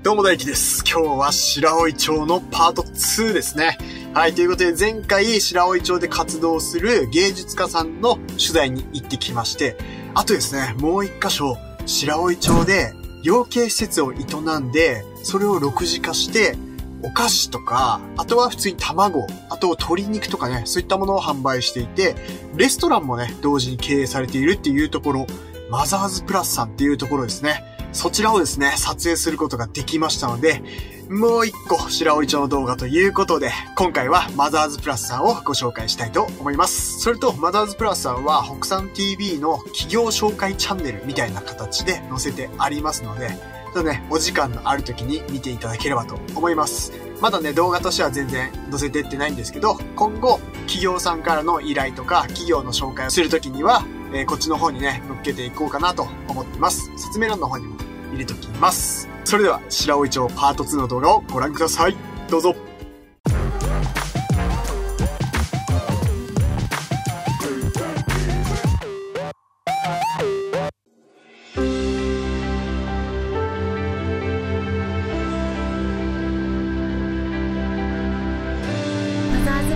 どうも大輝です。今日は白老町のパート2ですね。はい、ということで前回白老町で活動する芸術家さんの取材に行ってきまして、あとですね、もう一箇所、白老町で養鶏施設を営んで、それを6次化して、お菓子とか、あとは普通に卵、あと鶏肉とかね、そういったものを販売していて、レストランもね、同時に経営されているっていうところ、マザーズプラスさんっていうところですね。そちらをですね、撮影することができましたので、もう一個白老町の動画ということで、今回はマザーズプラスさんをご紹介したいと思います。それと、マザーズプラスさんは北山 TV の企業紹介チャンネルみたいな形で載せてありますので、ちょっとね、お時間のある時に見ていただければと思います。まだね、動画としては全然載せてってないんですけど、今後、企業さんからの依頼とか、企業の紹介をするときには、えーこっちの方にね、乗っけていこうかなと思ってます。説明欄の方にも入れときます。それでは、白老町パート2の動画をご覧ください。どうぞ。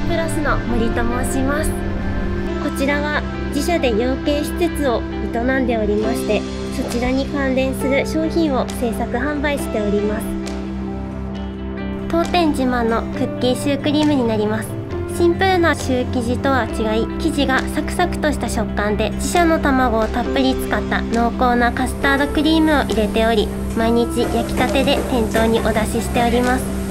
プラスの森と申しますこちらは自社で養鶏施設を営んでおりましてそちらに関連する商品を制作販売しております。当店自慢のクッキーシュークリームになります。シンプルなシュー生地とは違い生地がサクサクとした食感で自社の卵をたっぷり使った濃厚なカスタードクリームを入れており毎日焼きたてで店頭にお出ししております。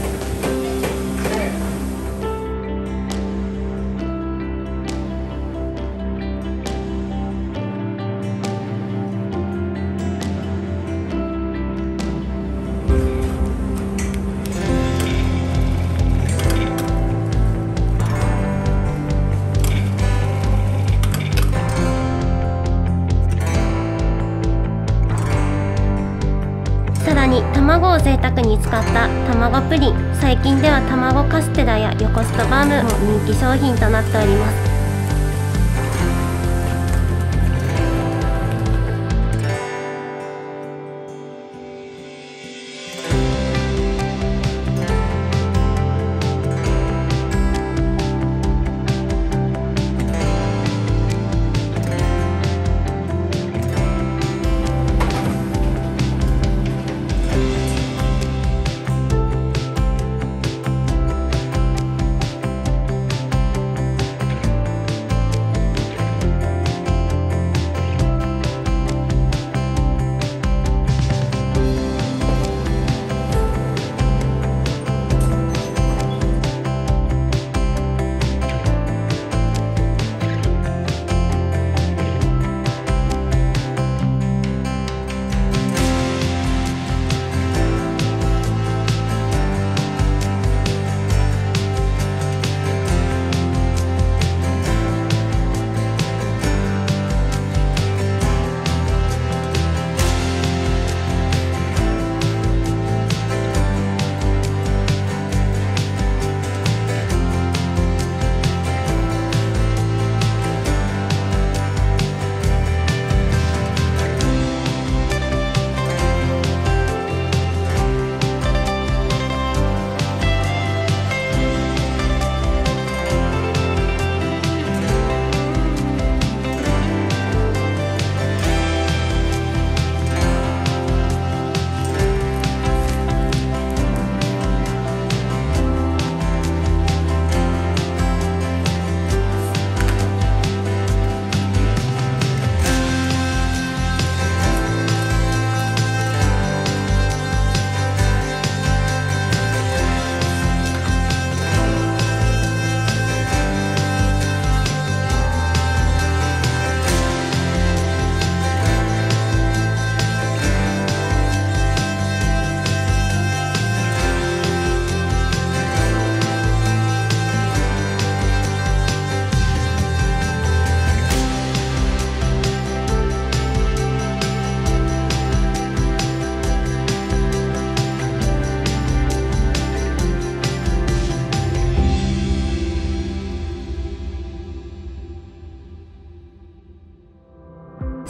贅沢に使った卵プリン。最近では卵カステラやヨコストバームも人気商品となっております。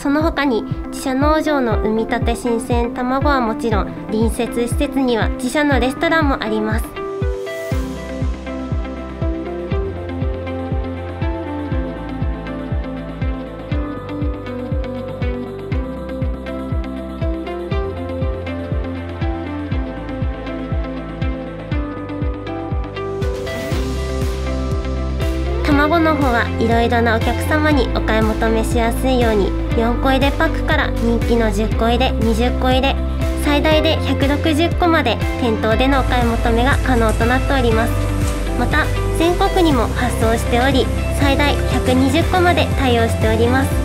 その他に自社農場の産みたて新鮮卵はもちろん隣接施設には自社のレストランもあります。の方はいろいろなお客様にお買い求めしやすいように4個入れパックから人気の10個入れ20個入れ最大で160個まで店頭でのお買い求めが可能となっております。また全国にも発送しており最大120個まで対応しております。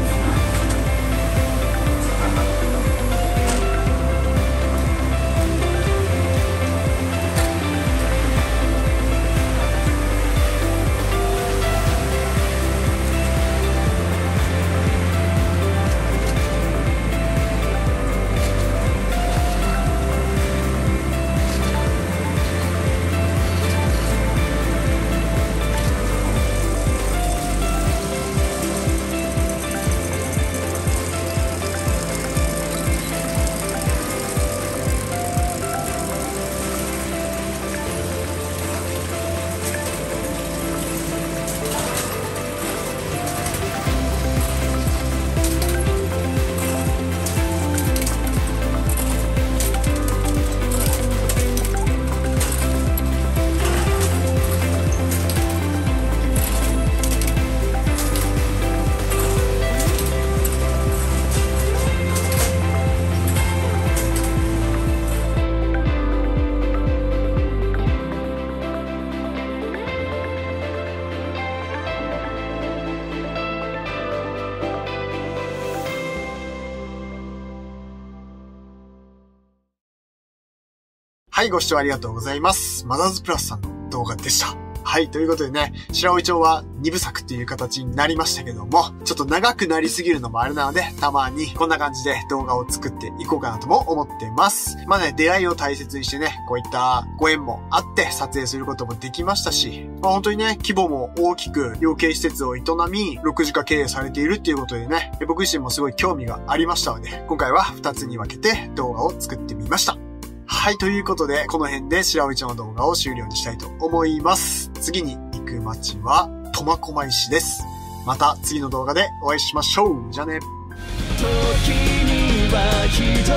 はい、ご視聴ありがとうございます。マザーズプラスさんの動画でした。はい、ということでね、白老町は2部作っていう形になりましたけども、ちょっと長くなりすぎるのもあれなので、たまにこんな感じで動画を作っていこうかなとも思ってます。まあね、出会いを大切にしてね、こういったご縁もあって撮影することもできましたし、まあ本当にね、規模も大きく養鶏施設を営み、6時化経営されているっていうことでね、僕自身もすごい興味がありましたので、今回は2つに分けて動画を作ってみました。はい、ということで、この辺で白尾町の動画を終了にしたいと思います。次に行く街は、苫小牧市です。また次の動画でお会いしましょう。じゃあね。時には人を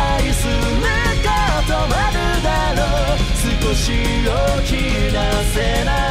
愛することあるだろう少し大きな背中